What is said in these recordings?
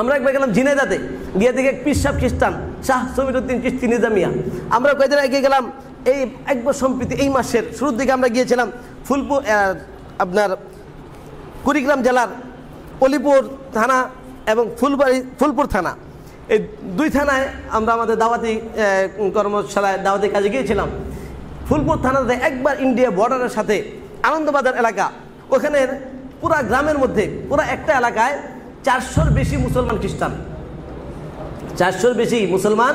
আমরা একবার গেলাম ঝিনাইদাতে গিয়ে দেখে পিসাব খ্রিস্টান, শাহ সমিরুদ্দিন চিস্তি নিজামিয়া। আমরা কয়েকদিন আগে গেলাম এই একবার সম্প্রীতি এই মাসের শুরুর দিকে আমরা গিয়েছিলাম ফুলপুর আপনার কুড়িগ্রাম জেলার অলিপুর থানা এবং ফুলবাড়ি ফুলপুর থানা। এই দুই থানায় আমরা আমাদের দাওয়াতি কর্মশালায়, দাওয়াতি কাজে গিয়েছিলাম। ফুলপুর থানাতে একবার ইন্ডিয়া বর্ডারের সাথে আনন্দবাজার এলাকা। ওখানের পুরা গ্রামের মধ্যে, পুরা একটা এলাকায় চারশোর বেশি মুসলমান খ্রিস্টান। চারশোর বেশি মুসলমান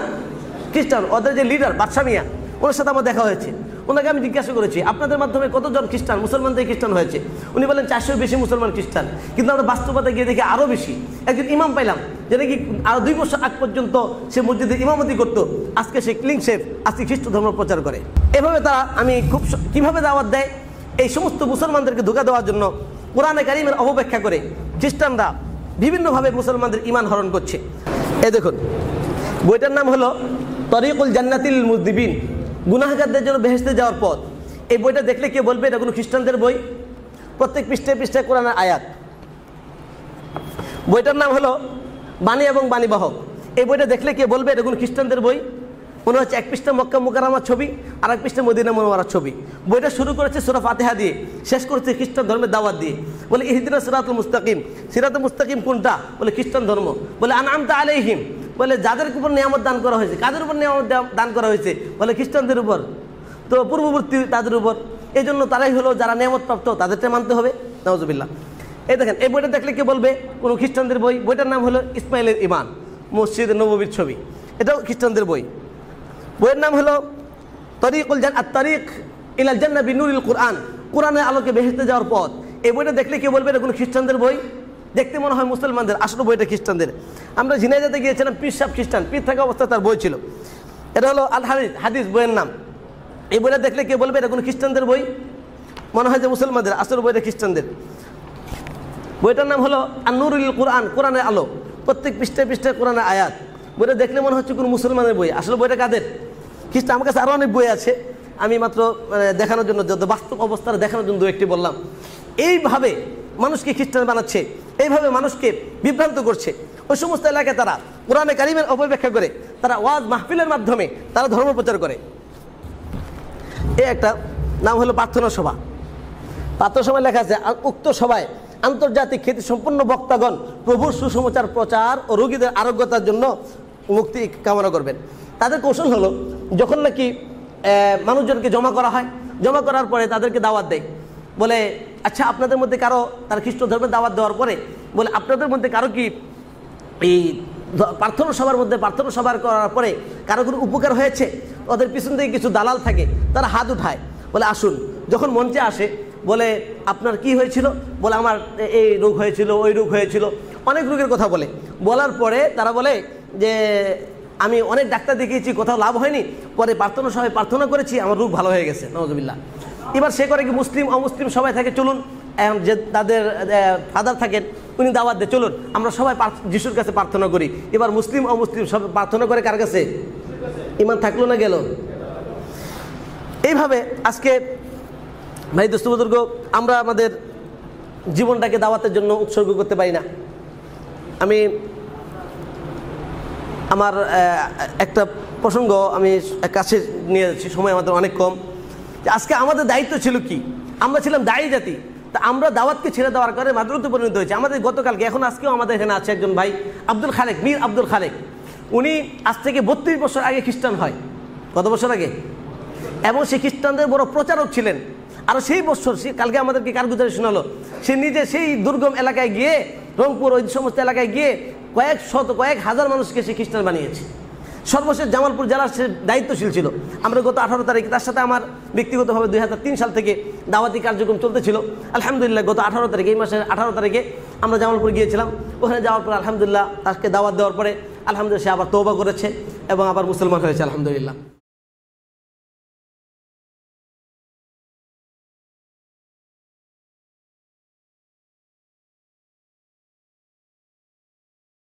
খ্রিস্টান। ওদের যে লিডার বাদশা মিয়া ওনার সাথে আমার দেখা হয়েছে। ওনাকে আমি জিজ্ঞাসা করেছি, আপনাদের মাধ্যমে কতজন খ্রিস্টান? মুসলমান থেকে খ্রিস্টান হয়েছে? উনি বলেন, চারশোর বেশি মুসলমান খ্রিস্টান। কিন্তু আমরা বাস্তবতা গিয়ে দেখি আরও বেশি। একজন ইমাম পাইলাম যে নাকি আরও দুই বছর আগ পর্যন্ত সে মসজিদে ইমামতি করতো। আজকে সে ক্লিং শেফ আজকে খ্রিস্ট ধর্ম প্রচার করে। এভাবে তারা, আমি খুব কীভাবে দাওয়াত দেয়? এই সমস্ত মুসলমানদেরকে ধোকা দেওয়ার জন্য কোরআনে কারিমের অপব্যাখ্যা করে খ্রিস্টানরা বিভিন্নভাবে মুসলমানদের ইমান হরণ করছে। এ দেখুন, বইটার নাম হলো তরিকুল জান্নাতিল মুজদিবিন। গুনাহগারদের জন্য বেহেস্তে যাওয়ার পথ। এই বইটা দেখলে কে বলবে? এটা কোনো খ্রিস্টানদের বই? প্রত্যেক পৃষ্ঠে পৃষ্ঠে কোরআনের আয়াত। বইটার নাম হলো বাণী এবং বাণীবাহক। এই বইটা দেখলে কে বলবে? এটা কোনো খ্রিস্টানদের বই? মনে হচ্ছে এক পৃষ্ঠা মক্কা মুকারামার ছবি আর এক পৃষ্ঠা মদিনা মনোয়ারার ছবি। বইটা শুরু করেছে সুরা ফাতেহা দিয়ে, শেষ করেছে খ্রিস্টান ধর্মের দাওয়াত দিয়ে। বলে ইহদিনা সিরাতুল মুস্তাকিম। সিরাতুল মুস্তাকিম কোনটা? বলে খ্রিস্টান ধর্ম। বলে আনামতা আলাইহিম। বলে যাদের উপর নিয়ামত দান করা হয়েছে। কাদের উপর নিয়ামত দান করা হয়েছে? বলে খ্রিস্টানদের উপর। তো পূর্ববর্তী তাদের উপর। এই জন্য তারাই হলো যারা নিয়ামত প্রাপ্ত তাদেরটা মানতে হবে। নওয়াজবিল্লাহ এই দেখেন, এই বইটা দেখলে কে বলবে? কোনো খ্রিস্টানদের বই। বইটার নাম হলো ইসমাইলের ইমান মসজিদ নববীর ছবি। এটাও খ্রিস্টানদের বই। বইয়ের নাম হলো তরিকুল জান আর তারিক ইলাল জান্না বিনুরিল কোরআন। কোরআনের আলোকে বেহেস্তে যাওয়ার পথ। এই বইটা দেখলে কেউ বলবে কোনো খ্রিস্টানদের বই? দেখতে মনে হয় মুসলমানদের। আসলে বইটা খ্রিস্টানদের। আমরা ঝিনাইদাতে গিয়েছিলাম পীর সাহেব খ্রিস্টান। পীর থাকা অবস্থায় তার বই ছিল। এটা হলো আল হাদিস হাদিস বইয়ের নাম। এই বইটা দেখলে কেউ বলবে এটা কোনো খ্রিস্টানদের বই? মনে হয় যে মুসলমানদের। আসলে বইটা খ্রিস্টানদের। বইটার নাম হলো আনুরুল কোরআন কোরআনের আলো। প্রত্যেক পৃষ্ঠে পৃষ্ঠে কোরআনের আয়াত। বইটা দেখলে মনে হচ্ছে কোনো মুসলমানের বই। আসলে বইটা কাদের? খ্রিস্টান আমার কাছে আরও অনেক বই আছে। আমি মাত্র মানে, দেখানোর জন্য যত বাস্তব অবস্থাটা দেখানোর জন্য দু একটি বললাম। এইভাবে মানুষকে খ্রিস্টান বানাচ্ছে, এইভাবে মানুষকে বিভ্রান্ত করছে। ওই সমস্ত এলাকায় তারা কোরআনে কারিমের অপব্যাখ্যা করে, তারা ওয়াজ মাহফিলের মাধ্যমে তারা ধর্ম প্রচার করে। এ একটা নাম হলো প্রার্থনা সভা। প্রার্থনা সভায় লেখা আছে উক্ত সভায় আন্তর্জাতিক খ্যাতি সম্পন্ন বক্তাগণ প্রভুর সুসমাচার, প্রচার ও রোগীদের আরোগ্যতার জন্য মুক্তি কামনা করবেন। তাদের কৌশল হলো, যখন নাকি মানুষজনকে জমা করা হয়, জমা করার পরে তাদেরকে দাওয়াত দেয়। বলে আচ্ছা আপনাদের মধ্যে কারও তার খ্রিস্ট ধর্মের দাওয়াত দেওয়ার পরে বলে, আপনাদের মধ্যে কারও কি এই প্রার্থনা সভার মধ্যে প্রার্থনা সভার করার পরে কারও কোনো উপকার হয়েছে? ওদের পিছন থেকে কিছু দালাল থাকে, তারা হাত উঠায়। বলে, আসুন। যখন মঞ্চে আসে, বলে, আপনার কি হয়েছিল? বলে, আমার এই রোগ হয়েছিল, ওই রোগ হয়েছিল। অনেক রোগের কথা বলে। বলার পরে তারা বলে যে, আমি অনেক ডাক্তার দেখিয়েছি, কোথাও লাভ হয়নি। পরে প্রার্থনা সভায় প্রার্থনা করেছি, আমার রোগ ভালো হয়ে গেছে। নজবিল্লা এবার সে করে কি মুসলিম, অমুসলিম সবাই থাকে, চলুন। যে তাদের ফাদার থাকেন, উনি দাওয়াত দেয়, চলুন। আমরা সবাই যিশুর কাছে প্রার্থনা করি। এবার মুসলিম, অমুসলিম সব প্রার্থনা করে কার কাছে? ইমান থাকল না গেল? এইভাবে আজকে, ভাই দোস্ত বুজুর্গ, আমরা আমাদের জীবনটাকে দাওয়াতের জন্য উৎসর্গ করতে পারি না। আমি আমার একটা প্রসঙ্গ আমি কাছে নিয়ে যাচ্ছি, সময় আমাদের অনেক কম। যে আজকে আমাদের দায়িত্ব ছিল কি? আমরা ছিলাম দায়ী জাতি। তা আমরা দাওয়াতকে ছেড়ে দেওয়ার কারণে মাদ্রতে পরিণত হয়েছে। আমাদের গতকালকে, এখন আজকেও আমাদের এখানে আছে একজন ভাই, আব্দুল খালেক, মীর আব্দুল খালেক। উনি আজ থেকে বত্রিশ বছর আগে খ্রিস্টান হয়। কত বছর আগে? এবং সে খ্রিস্টানদের বড় প্রচারক ছিলেন। আর সেই বছর সে কালকে আমাদেরকে কারগুজারি শোনালো? সে নিজে সেই দুর্গম এলাকায় গিয়ে, রংপুর ওই সমস্ত এলাকায় গিয়ে কয়েক শত, কয়েক হাজার মানুষকে সে খ্রিস্টান বানিয়েছে। সর্বশেষ জামালপুর জেলার সে দায়িত্বশীল ছিল। আমরা গত আঠারো তারিখে তার সাথে আমার ব্যক্তিগতভাবে দুই হাজার তিন সাল থেকে দাওয়াতি কার্যক্রম চলতেছিল। আলহামদুলিল্লাহ গত আঠারো তারিখে, এই মাসের আঠারো তারিখে আমরা জামালপুর গিয়েছিলাম। ওখানে যাওয়ার পর আলহামদুলিল্লাহ তাকে দাওয়াত দেওয়ার পরে আলহামদুলিল্লাহ সে আবার তৌবা করেছে এবং আবার মুসলমান হয়েছে, আলহামদুলিল্লাহ।